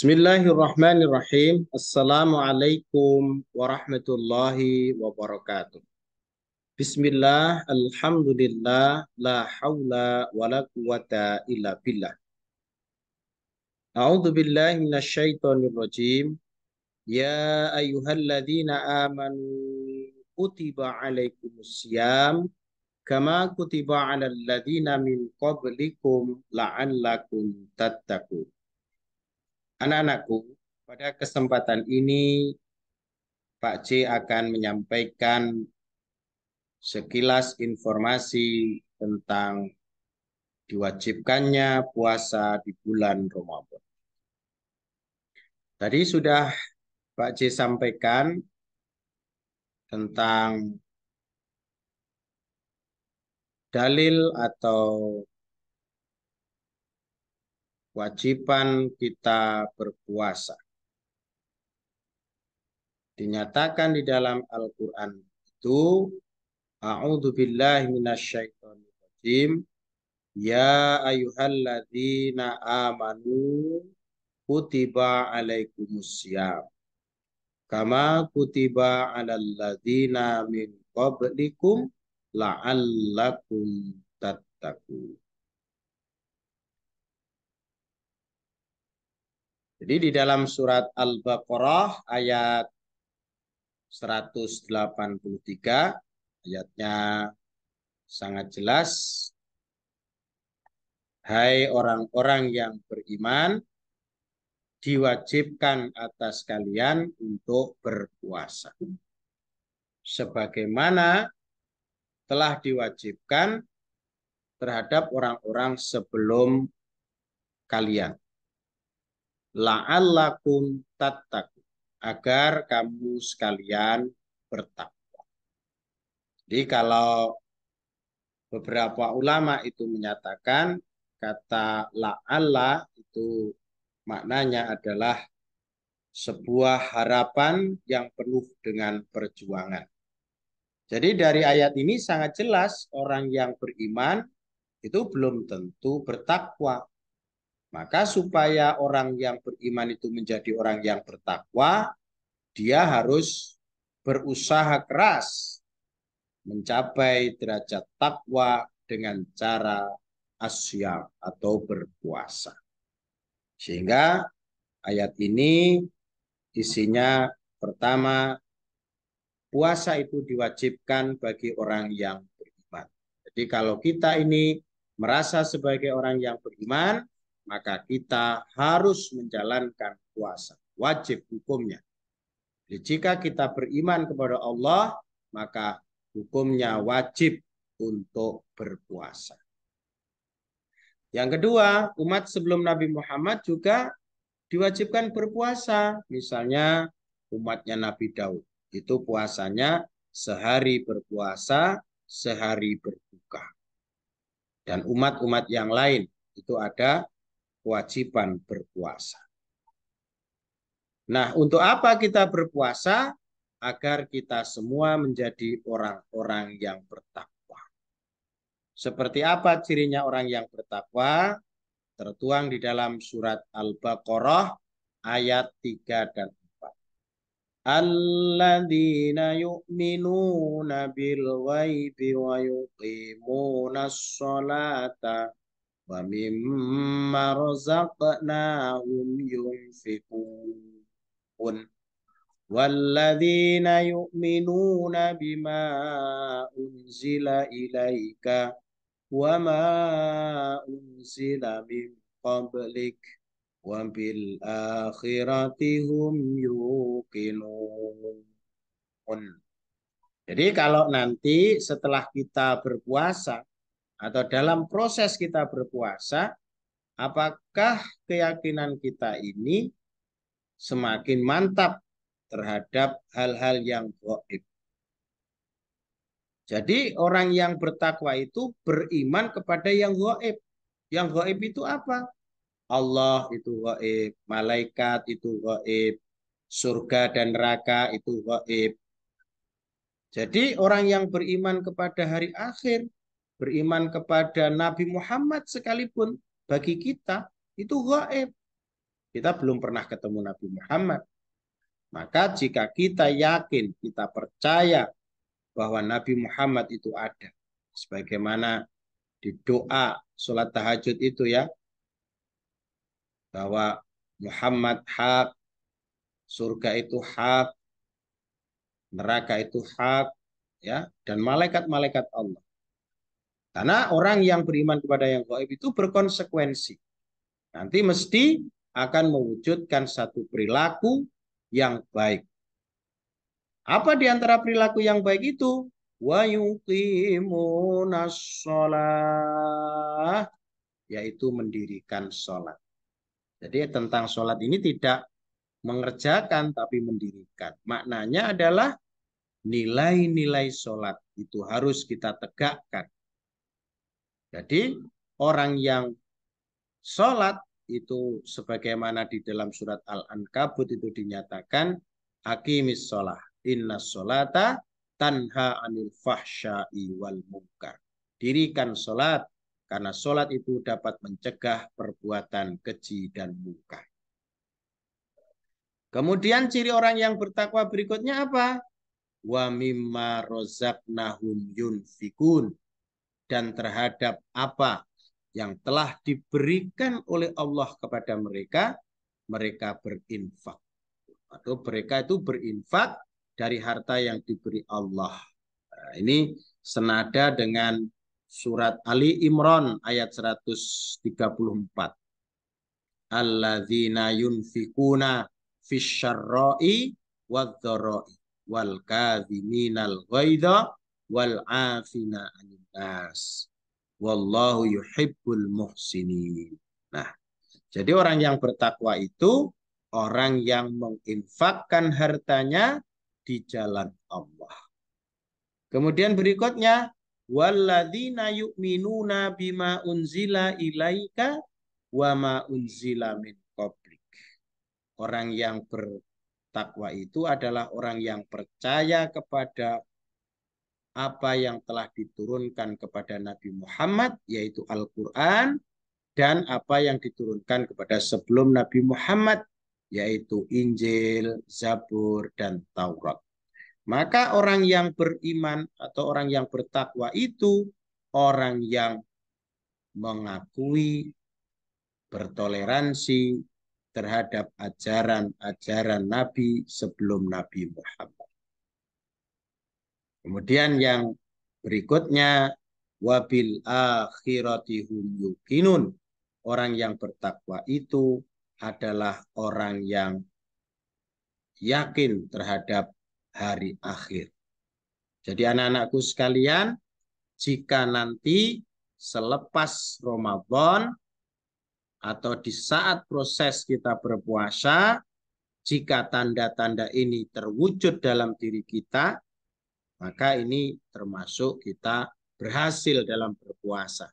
Bismillahirrahmanirrahim. Assalamualaikum warahmatullahi wabarakatuh. Bismillah, alhamdulillah, la hawla wa la quwata illa billah. A'udhu billahi minasyaitonir rajim. Ya ayyuhalladzina amanu kutiba alaikumus siyam kama kutiba alal ladzina min qablikum la'allakum tattaqun. Anak-anakku, pada kesempatan ini Pak C akan menyampaikan sekilas informasi tentang diwajibkannya puasa di bulan Ramadan. Tadi sudah Pak C sampaikan tentang dalil atau kewajiban kita berpuasa. Dinyatakan di dalam Al-Quran itu, A'udhu billahi minasyaitonir rajim. Ya ayuhalladzina amanu kutiba alaikumusiyam. Kama kutiba alal ladzina min qablikum la'allakum tattaqun. Jadi di dalam surat Al-Baqarah ayat 183 ayatnya sangat jelas. Hai orang-orang yang beriman, diwajibkan atas kalian untuk berpuasa. Sebagaimana telah diwajibkan terhadap orang-orang sebelum kalian la'allakum tattaqu agar kamu sekalian bertakwa. Jadi kalau beberapa ulama itu menyatakan kata la'alla itu maknanya adalah sebuah harapan yang penuh dengan perjuangan. Jadi dari ayat ini sangat jelas orang yang beriman itu belum tentu bertakwa. Maka supaya orang yang beriman itu menjadi orang yang bertakwa, dia harus berusaha keras mencapai derajat takwa dengan cara asyam atau berpuasa. Sehingga ayat ini isinya pertama puasa itu diwajibkan bagi orang yang beriman. Jadi kalau kita ini merasa sebagai orang yang beriman, maka kita harus menjalankan puasa. Wajib hukumnya. Jadi jika kita beriman kepada Allah, maka hukumnya wajib untuk berpuasa. Yang kedua, umat sebelum Nabi Muhammad juga diwajibkan berpuasa. Misalnya umatnya Nabi Daud. Itu puasanya sehari berpuasa, sehari berbuka. Dan umat-umat yang lain itu ada kewajiban berpuasa. Nah, untuk apa kita berpuasa? Agar kita semua menjadi orang-orang yang bertakwa. Seperti apa cirinya orang yang bertakwa? Tertuang di dalam surat Al-Baqarah ayat 3 dan 4. Alladzina yu'minuna bil ghaibi walladzina yu'minuna bima unzila ilaika wa ma unzila min qablik wa bil akhirati hum yuqinun. Jadi kalau nanti setelah kita berpuasa atau dalam proses kita berpuasa, apakah keyakinan kita ini semakin mantap terhadap hal-hal yang goib. Jadi orang yang bertakwa itu beriman kepada yang goib. Yang goib itu apa? Allah itu goib, malaikat itu goib, surga dan neraka itu goib. Jadi orang yang beriman kepada hari akhir, beriman kepada Nabi Muhammad sekalipun bagi kita itu gaib. Kita belum pernah ketemu Nabi Muhammad. Maka jika kita yakin, kita percaya bahwa Nabi Muhammad itu ada. Sebagaimana di doa sholat tahajud itu ya. Bahwa Muhammad hak, surga itu hak, neraka itu hak, ya dan malaikat-malaikat Allah. Karena orang yang beriman kepada yang gaib itu berkonsekuensi. Nanti mesti akan mewujudkan satu perilaku yang baik. Apa di antara perilaku yang baik itu? Wa sholat. Yaitu mendirikan sholat. Jadi tentang sholat ini tidak mengerjakan tapi mendirikan. Maknanya adalah nilai-nilai sholat itu harus kita tegakkan. Jadi orang yang sholat itu sebagaimana di dalam surat Al-Ankabut itu dinyatakan akimis sholah inna sholata tanha anil fahsyai wal munkar. Dirikan sholat karena sholat itu dapat mencegah perbuatan keji dan munkar. Kemudian ciri orang yang bertakwa berikutnya apa? wa mimma rozaknahum yunfikun dan terhadap apa yang telah diberikan oleh Allah kepada mereka mereka berinfak. Atau mereka itu berinfak dari harta yang diberi Allah. Nah, ini senada dengan surat Ali Imran ayat 134 alladzina yunfikuna fisyarra'i wadh-dhara'i wal kadhiminal ghaidha wal afina anin nas. Wallahu yuhibbul muhsinin. Nah, jadi orang yang bertakwa itu orang yang menginfakkan hartanya di jalan Allah. Kemudian berikutnya walladzina yu'minuna bima unzila ilaika wa ma unzila min qablik. Orang yang ber Takwa itu adalah orang yang percaya kepada apa yang telah diturunkan kepada Nabi Muhammad, yaitu Al-Quran, dan apa yang diturunkan kepada sebelum Nabi Muhammad, yaitu Injil, Zabur, dan Taurat. Maka orang yang beriman atau orang yang bertakwa itu orang yang mengakui, bertoleransi, terhadap ajaran-ajaran Nabi sebelum Nabi Muhammad. Kemudian yang berikutnya wabil akhirati hum yukinun. Orang yang bertakwa itu adalah orang yang yakin terhadap hari akhir. Jadi anak-anakku sekalian, jika nanti selepas Ramadan atau di saat proses kita berpuasa, jika tanda-tanda ini terwujud dalam diri kita, maka ini termasuk kita berhasil dalam berpuasa.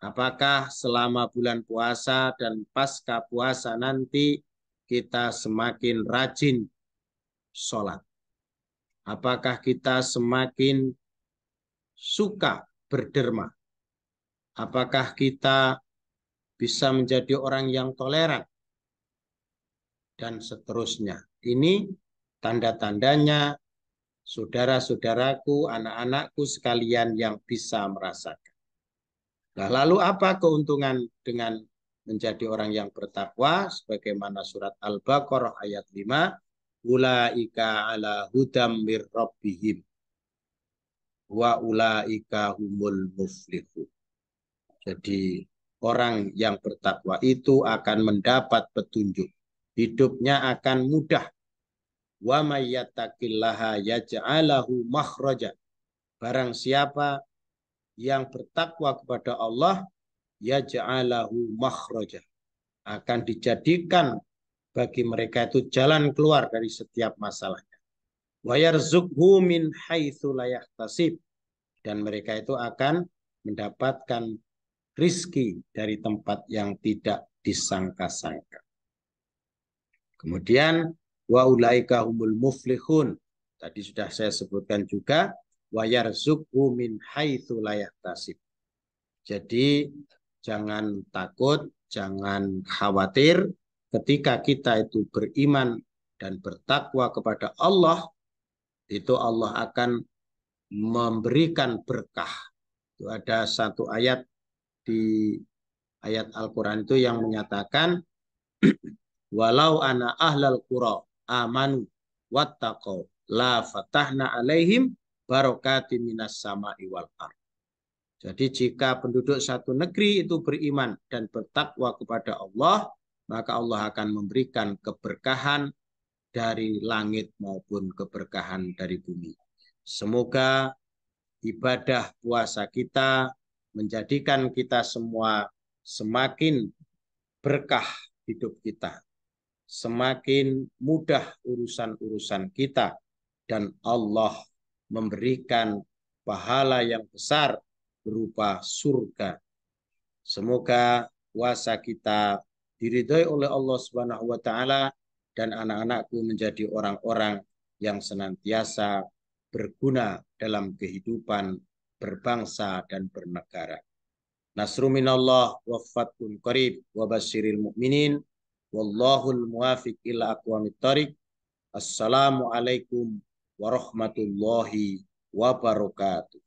Apakah selama bulan puasa dan pasca puasa nanti kita semakin rajin sholat? Apakah kita semakin suka berderma? Apakah kita bisa menjadi orang yang toleran, dan seterusnya. Ini tanda-tandanya saudara-saudaraku, anak-anakku sekalian yang bisa merasakan. Nah, lalu apa keuntungan dengan menjadi orang yang bertakwa? Sebagaimana surat Al-Baqarah ayat 5, Ulaika ala hudam mir rabbihim wa ulaika humul muflihun. Jadi orang yang bertakwa itu akan mendapat petunjuk. Hidupnya akan mudah. Wa mayyattaqillaha yaj'alahu makhraja. Barang siapa yang bertakwa kepada Allah, yaj'alahu makhraja. Akan dijadikan bagi mereka itu jalan keluar dari setiap masalahnya. Wa yarzuqhu min haitsu la Dan mereka itu akan mendapatkan rizki dari tempat yang tidak disangka-sangka. Kemudian wa ulaika humul muflihun. Tadi sudah saya sebutkan juga wa yarzuqhu min haitsu la Jadi jangan takut, jangan khawatir ketika kita itu beriman dan bertakwa kepada Allah, itu Allah akan memberikan berkah. Itu ada satu ayat di ayat Al-Quran itu yang menyatakan walau ana ahlal qura amanu wattaqau la fatahna alaihim barokati minas sama'i wal ard. Jadi jika penduduk satu negeri itu beriman dan bertakwa kepada Allah, maka Allah akan memberikan keberkahan dari langit maupun keberkahan dari bumi. Semoga ibadah puasa kita menjadikan kita semua semakin berkah hidup kita. Semakin mudah urusan-urusan kita. Dan Allah memberikan pahala yang besar berupa surga. Semoga puasa kita diridhoi oleh Allah Subhanahu wa taala dan anak-anakku menjadi orang-orang yang senantiasa berguna dalam kehidupan berbangsa dan bernegara. Nasru minallah wa fathun qarib wa basyiril mu'minin wallahul muwafiq ila aqwamit thariq. Assalamualaikum warahmatullahi wabarakatuh.